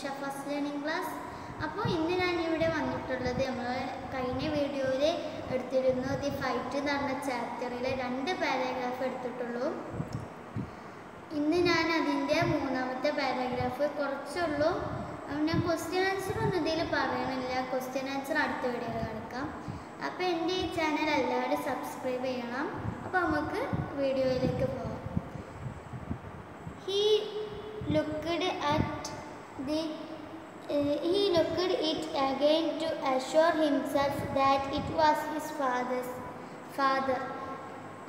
To first learning class അപ്പോൾ ഇന്ന് ഞാൻ ഇവിടെ വന്നിട്ടുള്ളത് നമ്മൾ കഴിഞ്ഞ വീഡിയോയിൽ എടുത്തിരുന്നു ദി ഫൈറ്റ് എന്ന് പറഞ്ഞ ചാപ്റ്ററിലെ രണ്ട് പാരഗ്രാഫ് എടുത്തിട്ടുള്ളൂ. ഇന്ന് ഞാൻ അതിന്റെ മൂന്നാമത്തെ പാരഗ്രാഫ് കുറച്ചുള്ളൂ. ഞാൻ ക്വസ്റ്റ്യൻ ആൻസർ ഒന്നും ഇതിൽ പറയണില്ല. ക്വസ്റ്റ്യൻ ആൻസർ അടുത്ത വീഡിയോയിൽ കാണിക്കാം. അപ്പോൾ എന്റെ ഈ ചാനൽ എല്ലാവരും സബ്സ്ക്രൈബ് ചെയ്യണം. അപ്പോൾ നമുക്ക് വീഡിയോയിലേക്ക് പോകാം he looked at the uh, he looked it again to assure himself that it was his father's father.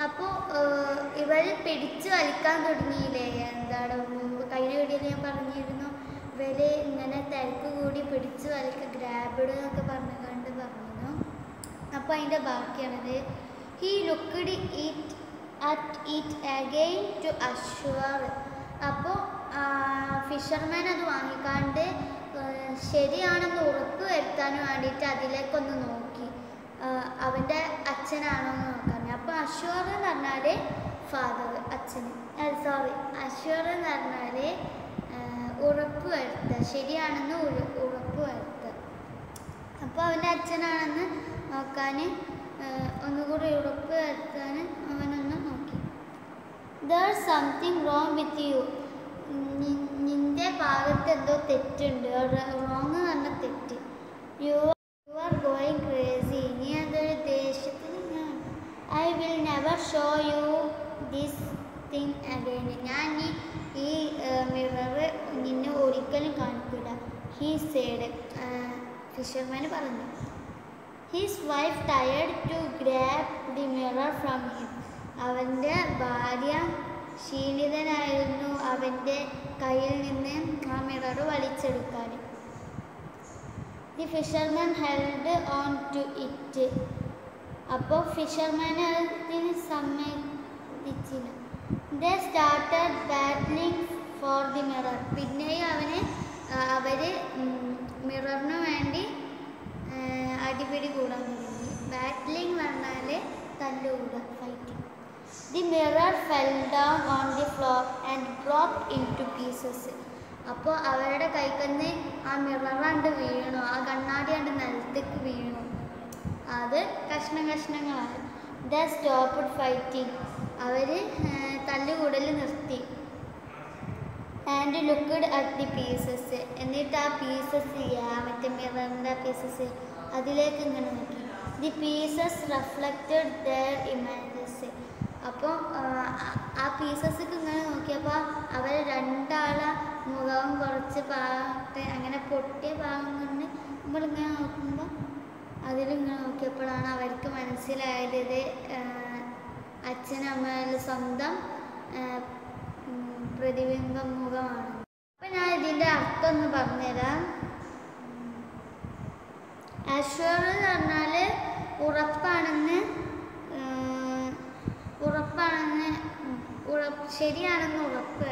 അപ്പോൾ ഇവർ പിടിച്ചു വലിക്കാൻ തുടങ്ങിയില്ലേ? എന്താണ്? മുമ്പ് കഴിഞ്ഞ വീഡിയോയിൽ ഞാൻ പറഞ്ഞിരുന്നു ഇവർ ഇങ്ങനെ തിരക്ക് കൂടി പിടിച്ചു വലിക്കുക ഗ്രാബിഡ് എന്നൊക്കെ പറഞ്ഞു കണ്ട് പറഞ്ഞിരുന്നു അപ്പോൾ അതിന്റെ ബാക്കിയാണത്. He looked it at it again to assure അപ്പോൾ ഫിഷർമാൻ അത് വാങ്ങിക്കാണ്ട് ശരിയാണെന്ന് ഉറപ്പ് വരുത്താൻ വേണ്ടിയിട്ട് അതിലേക്കൊന്ന് നോക്കി. അവന്റെ അച്ഛനാണോ എന്ന് നോക്കാൻ. അപ്പോൾ അഷ്വർ എന്ന് പറഞ്ഞാൽ ഫാദർ അച്ഛന്. സോറി അഷ്വർ എന്ന് പറഞ്ഞാൽ ഉറപ്പ് വരുത്തുക. ശരിയാണെന്ന് ഉറ- ഉറപ്പ് വരുത്തുക. അപ്പോൾ അവന്റെ അച്ഛനാണെന്ന് നോക്കാൻ ഒന്നുകൂടി ഉറപ്പ് വരുത്താൻ അവനൊന്ന് നോക്കി. There something wrong with you നിന്റെ ഭാഗത്ത് എന്തോ തെറ്റുണ്ട്. റോങ് പറഞ്ഞ തെറ്റ്. You you are going crazy നീ അതൊരു ദേഷ്യത്തിൽ I will never show you this thing again ഞാൻ ഈ ഈ മിറർ നിന്നെ ഒരിക്കലും കാണിക്കില്ല ഹീ സേഡ് ഫിഷർമാൻ പറഞ്ഞു. His wife tired to grab the mirror from him അവന്റെ ഭാര്യ ക്ഷീണിതനായിരുന്നു അവന്റെ കയ്യിൽ നിന്ന് ആ mirror വലിച്ചെടുക്കാൻ. The fisherman held on to it അപ്പോൾ ഫിഷർമാൻ അതിന് സമ്മതിച്ചില്ല. They started battling for the mirror പിന്നെയും അവന് അവർ മിററിന് വേണ്ടി അടിപിടി കൂടാൻ തുടങ്ങി. ബാറ്റ്ലിംഗ് പറഞ്ഞാൽ തല്ലുകൂടുക fighting the mirror fell down on the floor and broke into pieces. അപ്പോൾ അവരുടെ കൈക്കന്ന് ആ മിറർ കണ്ട് വീണു. ആ കണ്ണാടി കണ്ട് നിലത്തേക്ക് വീണു. അത് കഷ്ണം കഷ്ണങ്ങളായി ദ സ്റ്റോപ്പ് ഫൈറ്റിംഗ് അവർ തല്ലുകൂടൽ നിർത്തി. And looked at the pieces എന്നിട്ട് ആ പീസസ് മറ്റേ മിററിന്റെ പീസസ് അതിലേക്ക് ഇങ്ങനെ നോക്കി. The pieces reflected their images അപ്പോൾ ആ പീസസൊക്കെ ഇങ്ങനെ നോക്കിയപ്പോൾ അവർ രണ്ടാളെ മുഖവും കുറച്ച് പാട്ട് അങ്ങനെ പൊട്ടിയ ഭാഗം കൊണ്ട് നമ്മളിങ്ങനെ നോക്കുമ്പോൾ അതിലിങ്ങനെ നോക്കിയപ്പോഴാണ് അവർക്ക് മനസ്സിലായത് ഇത് അച്ഛനമ്മയുടെ സ്വന്തം പ്രതിബിംബം മുഖമാണ്. അപ്പം ഞാൻ ഇതിന്റെ അർത്ഥം ഒന്ന് പറഞ്ഞുതരാം. അഷ്വർ എന്ന് പറഞ്ഞാൽ ഉറപ്പാണെന്ന് ആ, ഉറപ്പാണെന്ന് ഉം, ഉറപ്പ് ശരിയാണെന്ന് ഉറപ്പ്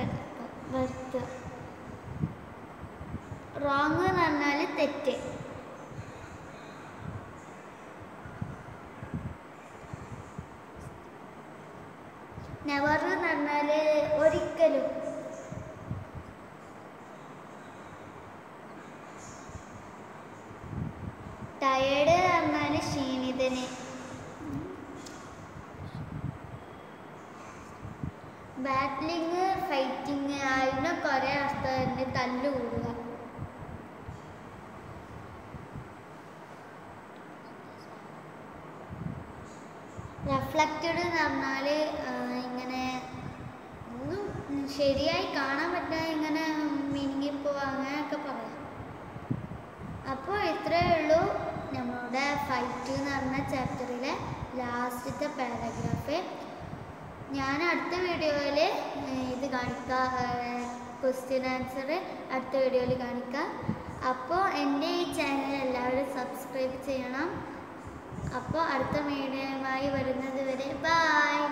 വരുത്തുക റോങ് എന്ന് പറഞ്ഞാൽ തെറ്റ്. നെവർ എന്ന് പറഞ്ഞാൽ ഒരിക്കലും. ടയേർഡ് പറഞ്ഞാൽ ക്ഷീണിതന്. ബാറ്റ്ലിങ് ഫൈറ്റിങ് അതിന് കുറേ അർത്ഥമുണ്ട് തല്ല് കൂടുക. റിഫ്ലക്റ്റഡ് എന്ന് പറഞ്ഞാൽ ഇങ്ങനെ ഒന്നും ശരിയായി കാണാൻ പറ്റാതെ ഇങ്ങനെ മിനിങ്ങിപ്പോവുക അങ്ങനെയൊക്കെ പറയാം. അപ്പോൾ ഇത്രയേ ഉള്ളൂ നമ്മുടെ ഫൈറ്റ് എന്ന് പറഞ്ഞ ചാപ്റ്ററിലെ ലാസ്റ്റത്തെ പാരഗ്രാഫ് ഞാൻ അടുത്ത വീഡിയോയിൽ ഇത് കാണിക്കാം ക്വസ്റ്റ്യൻ ആൻസർ അടുത്ത വീഡിയോയിൽ കാണിക്കാം. അപ്പോൾ എന്റെ ഈ ചാനൽ എല്ലാവരും സബ്സ്ക്രൈബ് ചെയ്യണം. അപ്പോൾ അടുത്ത വീഡിയോയുമായി വരുന്നത് വരെ ബായ്